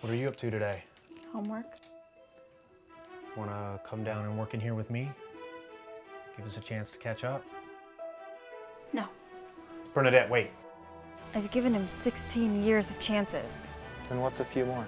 What are you up to today? Homework? Want to come down and work in here with me? Give us a chance to catch up? No. Bernadette, wait. I've given him 16 years of chances. Then what's a few more?